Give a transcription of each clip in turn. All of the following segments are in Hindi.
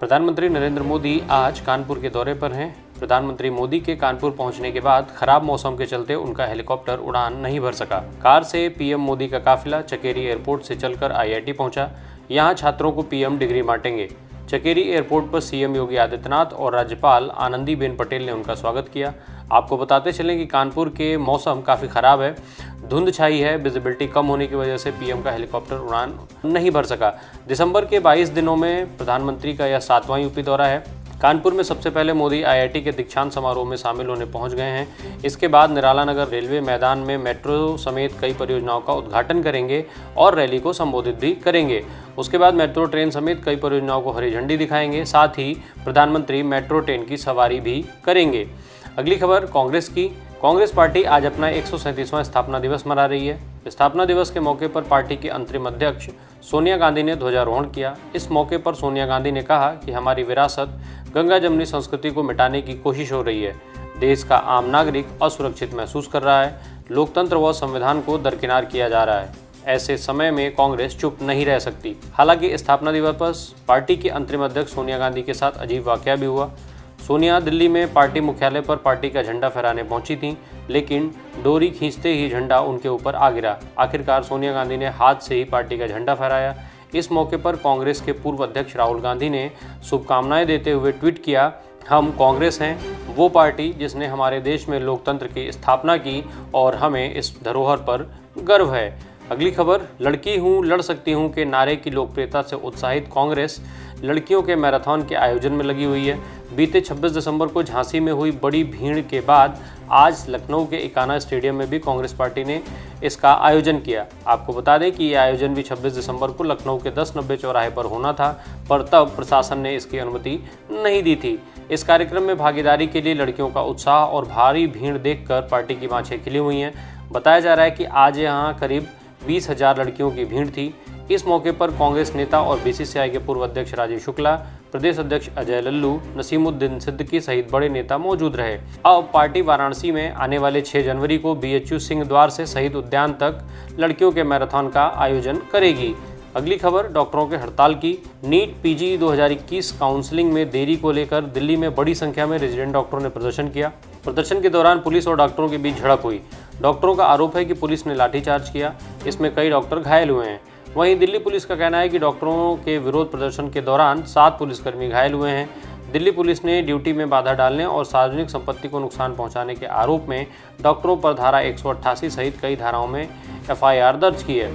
प्रधानमंत्री नरेंद्र मोदी आज कानपुर के दौरे पर हैं। प्रधानमंत्री मोदी के कानपुर पहुँचने के बाद खराब मौसम के चलते उनका हेलीकॉप्टर उड़ान नहीं भर सका। कार से पीएम मोदी का काफिला चकेरी एयरपोर्ट से चलकर आईआईटी पहुँचा। यहाँ छात्रों को पीएम डिग्री बांटेंगे। चकेरी एयरपोर्ट पर सीएम योगी आदित्यनाथ और राज्यपाल आनंदीबेन पटेल ने उनका स्वागत किया। आपको बताते चलें कि कानपुर के मौसम काफ़ी ख़राब है। धुंध छाई है विजिबिलिटी कम होने की वजह से पीएम का हेलीकॉप्टर उड़ान नहीं भर सका। दिसंबर के 22 दिनों में प्रधानमंत्री का यह सातवां यूपी दौरा है। कानपुर में सबसे पहले मोदी आईआईटी के दीक्षांत समारोह में शामिल होने पहुँच गए हैं। इसके बाद निराला नगर रेलवे मैदान में मेट्रो समेत कई परियोजनाओं का उद्घाटन करेंगे और रैली को संबोधित भी करेंगे। उसके बाद मेट्रो ट्रेन समेत कई परियोजनाओं को हरी झंडी दिखाएँगे। साथ ही प्रधानमंत्री मेट्रो ट्रेन की सवारी भी करेंगे। अगली खबर, कांग्रेस की। कांग्रेस पार्टी आज अपना एक स्थापना दिवस मना रही है। स्थापना दिवस के मौके पर पार्टी के अंतरिम अध्यक्ष सोनिया गांधी ने ध्वजारोहण किया। इस मौके पर सोनिया गांधी ने कहा कि हमारी विरासत गंगा जमनी संस्कृति को मिटाने की कोशिश हो रही है। देश का आम नागरिक असुरक्षित महसूस कर रहा है। लोकतंत्र व संविधान को दरकिनार किया जा रहा है। ऐसे समय में कांग्रेस चुप नहीं रह सकती। हालाँकि स्थापना दिवस पर पार्टी के अंतरिम अध्यक्ष सोनिया गांधी के साथ अजीब वाक्य भी हुआ। सोनिया दिल्ली में पार्टी मुख्यालय पर पार्टी का झंडा फहराने पहुँची थीं, लेकिन डोरी खींचते ही झंडा उनके ऊपर आ गिरा। आखिरकार सोनिया गांधी ने हाथ से ही पार्टी का झंडा फहराया। इस मौके पर कांग्रेस के पूर्व अध्यक्ष राहुल गांधी ने शुभकामनाएँ देते हुए ट्वीट किया, हम कांग्रेस हैं, वो पार्टी जिसने हमारे देश में लोकतंत्र की स्थापना की और हमें इस धरोहर पर गर्व है। अगली खबर, लड़की हूँ, लड़ सकती हूँ के नारे की लोकप्रियता से उत्साहित कांग्रेस, लड़कियों के मैराथन के आयोजन में लगी हुई है। बीते 26 दिसंबर को झांसी में हुई बड़ी भीड़ के बाद आज लखनऊ के इकाना स्टेडियम में भी कांग्रेस पार्टी ने इसका आयोजन किया। आपको बता दें कि यह आयोजन भी 26 दिसंबर को लखनऊ के दस नब्बे चौराहे पर होना था, पर तब प्रशासन ने इसकी अनुमति नहीं दी थी। इस कार्यक्रम में भागीदारी के लिए लड़कियों का उत्साह और भारी भीड़ देखकर पार्टी की बाँछें खिली हुई हैं। बताया जा रहा है कि आज यहाँ करीब बीस हज़ार लड़कियों की भीड़ थी। इस मौके पर कांग्रेस नेता और बीसीसीआई के पूर्व अध्यक्ष राजीव शुक्ला, प्रदेश अध्यक्ष अजय लल्लू, नसीमुद्दीन सिद्दकी सहित बड़े नेता मौजूद रहे। अब पार्टी वाराणसी में आने वाले 6 जनवरी को बीएचयू सिंह द्वार से शहीद उद्यान तक लड़कियों के मैराथन का आयोजन करेगी। अगली खबर, डॉक्टरों के हड़ताल की। नीट पीजी 2021 काउंसलिंग में देरी को लेकर दिल्ली में बड़ी संख्या में रेजिडेंट डॉक्टरों ने प्रदर्शन किया। प्रदर्शन के दौरान पुलिस और डॉक्टरों के बीच झड़प हुई। डॉक्टरों का आरोप है कि पुलिस ने लाठीचार्ज किया। इसमें कई डॉक्टर घायल हुए हैं। वहीं दिल्ली पुलिस का कहना है कि डॉक्टरों के विरोध प्रदर्शन के दौरान सात पुलिसकर्मी घायल हुए हैं। दिल्ली पुलिस ने ड्यूटी में बाधा डालने और सार्वजनिक संपत्ति को नुकसान पहुँचाने के आरोप में डॉक्टरों पर धारा एक सौ अट्ठासी सहित कई धाराओं में एफआईआर दर्ज की है।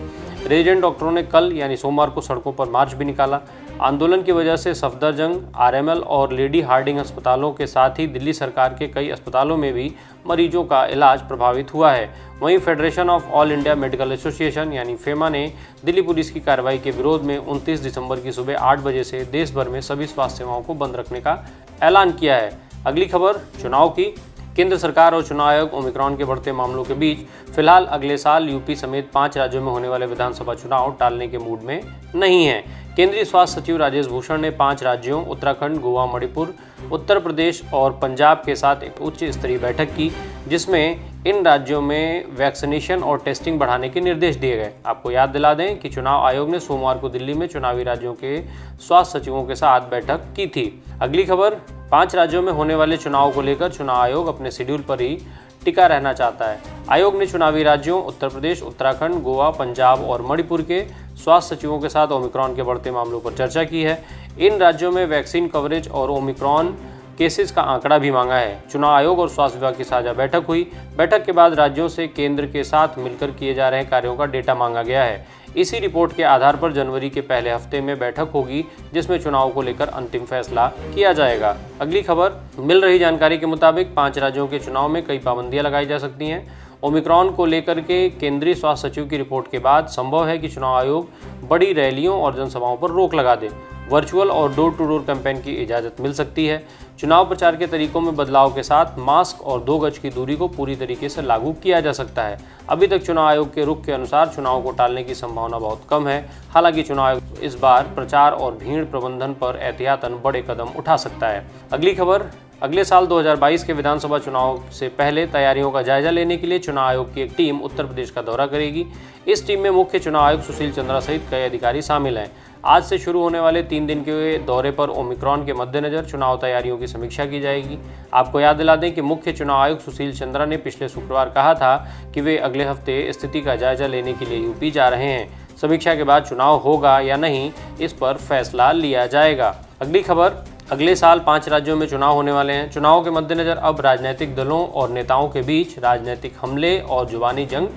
रेजिडेंट डॉक्टरों ने कल, यानी सोमवार को, सड़कों पर मार्च भी निकाला। आंदोलन की वजह से सफदरजंग आरएमएल और लेडी हार्डिंग अस्पतालों के साथ ही दिल्ली सरकार के कई अस्पतालों में भी मरीजों का इलाज प्रभावित हुआ है। वहीं federation of all India medical association यानी फेमा ने दिल्ली पुलिस की कार्रवाई के विरोध में 29 दिसंबर की सुबह आठ बजे से देश भर में सभी स्वास्थ्य सेवाओं को बंद रखने का ऐलान किया है। अगली खबर, चुनाव की। केंद्र सरकार और चुनाव आयोग ओमिक्रॉन के बढ़ते मामलों के बीच फ़िलहाल अगले साल यूपी समेत पाँच राज्यों में होने वाले विधानसभा चुनाव टालने के मूड में नहीं है। केंद्रीय स्वास्थ्य सचिव राजेश भूषण ने पाँच राज्यों, उत्तराखंड, गोवा, मणिपुर, उत्तर प्रदेश और पंजाब के साथ एक उच्च स्तरीय बैठक की, जिसमें इन राज्यों में वैक्सीनेशन और टेस्टिंग बढ़ाने के निर्देश दिए गए। आपको याद दिला दें कि चुनाव आयोग ने सोमवार को दिल्ली में चुनावी राज्यों के स्वास्थ्य सचिवों के साथ बैठक की थी। अगली खबर, पाँच राज्यों में होने वाले चुनाव को लेकर चुनाव आयोग अपने शेड्यूल पर ही टिका रहना चाहता है। आयोग ने चुनावी राज्यों, उत्तर प्रदेश, उत्तराखंड, गोवा, पंजाब और मणिपुर के स्वास्थ्य सचिवों के साथ ओमिक्रॉन के बढ़ते मामलों पर चर्चा की है। इन राज्यों में वैक्सीन कवरेज और ओमिक्रॉन केसेस का आंकड़ा भी मांगा है। चुनाव आयोग और स्वास्थ्य विभाग की साझा बैठक हुई। बैठक के बाद राज्यों से केंद्र के साथ मिलकर किए जा रहे कार्यों का डेटा मांगा गया है। इसी रिपोर्ट के आधार पर जनवरी के पहले हफ़्ते में बैठक होगी, जिसमें चुनाव को लेकर अंतिम फैसला किया जाएगा। अगली खबर, मिल रही जानकारी के मुताबिक पाँच राज्यों के चुनाव में कई पाबंदियाँ लगाई जा सकती हैं। ओमिक्रॉन को लेकर के केंद्रीय स्वास्थ्य सचिव की रिपोर्ट के बाद संभव है कि चुनाव आयोग बड़ी रैलियों और जनसभाओं पर रोक लगा दे। वर्चुअल और डोर टू डोर कैंपेन की इजाज़त मिल सकती है। चुनाव प्रचार के तरीकों में बदलाव के साथ मास्क और दो गज की दूरी को पूरी तरीके से लागू किया जा सकता है। अभी तक चुनाव आयोग के रुख के अनुसार चुनाव को टालने की संभावना बहुत कम है। हालाँकि चुनाव आयोग इस बार प्रचार और भीड़ प्रबंधन पर एहतियातन बड़े कदम उठा सकता है। अगली खबर अगले साल 2022 के विधानसभा चुनाव से पहले तैयारियों का जायजा लेने के लिए चुनाव आयोग की एक टीम उत्तर प्रदेश का दौरा करेगी। इस टीम में मुख्य चुनाव आयुक्त सुशील चंद्रा सहित कई अधिकारी शामिल हैं। आज से शुरू होने वाले तीन दिन के दौरे पर ओमिक्रॉन के मद्देनजर चुनाव तैयारियों की समीक्षा की जाएगी। आपको याद दिला दें कि मुख्य चुनाव आयुक्त सुशील चंद्रा ने पिछले शुक्रवार कहा था कि वे अगले हफ़्ते स्थिति का जायजा लेने के लिए यूपी जा रहे हैं। समीक्षा के बाद चुनाव होगा या नहीं, इस पर फैसला लिया जाएगा। अगली खबर अगले साल पाँच राज्यों में चुनाव होने वाले हैं। चुनाव के मद्देनजर अब राजनीतिक दलों और नेताओं के बीच राजनीतिक हमले और जुबानी जंग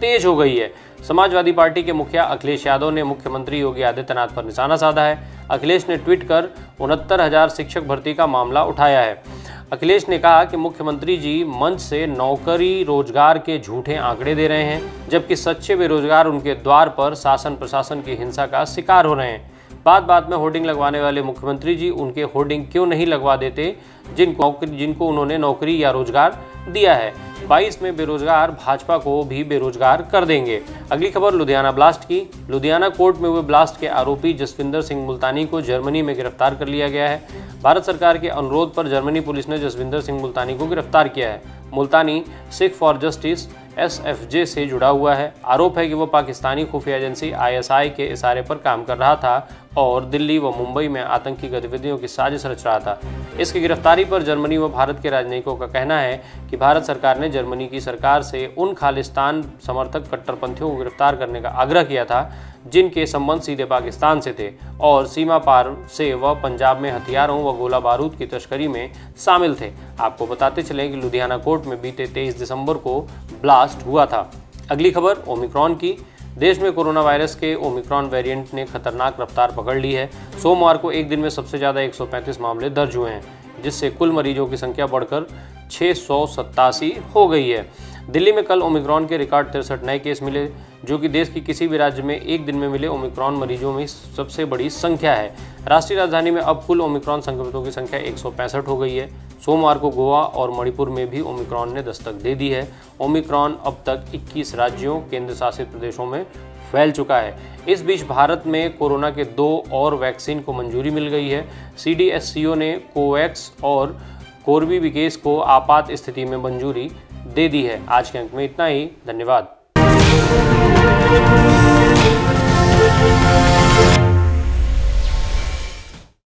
तेज हो गई है। समाजवादी पार्टी के मुखिया अखिलेश यादव ने मुख्यमंत्री योगी आदित्यनाथ पर निशाना साधा है। अखिलेश ने ट्वीट कर उनहत्तर हज़ार शिक्षक भर्ती का मामला उठाया है। अखिलेश ने कहा कि मुख्यमंत्री जी मंच से नौकरी, रोज़गार के झूठे आंकड़े दे रहे हैं, जबकि सच्चे बेरोजगार उनके द्वार पर शासन प्रशासन की हिंसा का शिकार हो रहे हैं। बात बात में होर्डिंग लगवाने वाले मुख्यमंत्री जी उनके होर्डिंग क्यों नहीं लगवा देते? जिनको जिनको उन्होंने नौकरी या रोज़गार दिया है। 22 में बेरोजगार भाजपा को भी बेरोजगार कर देंगे। अगली खबर, लुधियाना ब्लास्ट की। लुधियाना कोर्ट में हुए ब्लास्ट के आरोपी जसविंदर सिंह मुल्तानी को जर्मनी में गिरफ़्तार कर लिया गया है। भारत सरकार के अनुरोध पर जर्मनी पुलिस ने जसविंदर सिंह मुल्तानी को गिरफ़्तार किया है। Multani Sikh for justice, SFJ से जुड़ा हुआ है। आरोप है कि वो पाकिस्तानी खुफिया एजेंसी आईएसआई के इशारे पर काम कर रहा था। और दिल्ली व मुंबई में आतंकी गतिविधियों की साजिश रच रहा था। इसकी गिरफ्तारी पर जर्मनी व भारत के राजनयिकों का कहना है कि भारत सरकार ने जर्मनी की सरकार से उन खालिस्तान समर्थक कट्टरपंथियों को गिरफ़्तार करने का आग्रह किया था, जिनके संबंध सीधे पाकिस्तान से थे और सीमा पार से वह पंजाब में हथियारों व गोला बारूद की तस्करी में शामिल थे। आपको बताते चले कि लुधियाना कोर्ट में बीते 23 दिसंबर को ब्लास्ट हुआ था। अगली खबर, ओमिक्रॉन की। देश में कोरोना वायरस के ओमिक्रॉन वेरिएंट ने खतरनाक रफ्तार पकड़ ली है। सोमवार को एक दिन में सबसे ज़्यादा 135 मामले दर्ज हुए हैं, जिससे कुल मरीजों की संख्या बढ़कर छः सौ सत्तासी हो गई है। दिल्ली में कल ओमिक्रॉन के रिकॉर्ड तिरसठ नए केस मिले, जो कि देश की किसी भी राज्य में एक दिन में मिले ओमिक्रॉन मरीजों में सबसे बड़ी संख्या है। राष्ट्रीय राजधानी में अब कुल ओमिक्रॉन संक्रमितों की संख्या एक सौ पैंसठ हो गई है। सोमवार को गोवा और मणिपुर में भी ओमिक्रॉन ने दस्तक दे दी है। ओमिक्रॉन अब तक 21 राज्यों केंद्र शासित प्रदेशों में फैल चुका है। इस बीच भारत में कोरोना के दो और वैक्सीन को मंजूरी मिल गई है। सीडीएससीओ ने कोवैक्स और कोर्बीविकेस को आपात स्थिति में मंजूरी दे दी है। आज के अंक में इतना ही। धन्यवाद।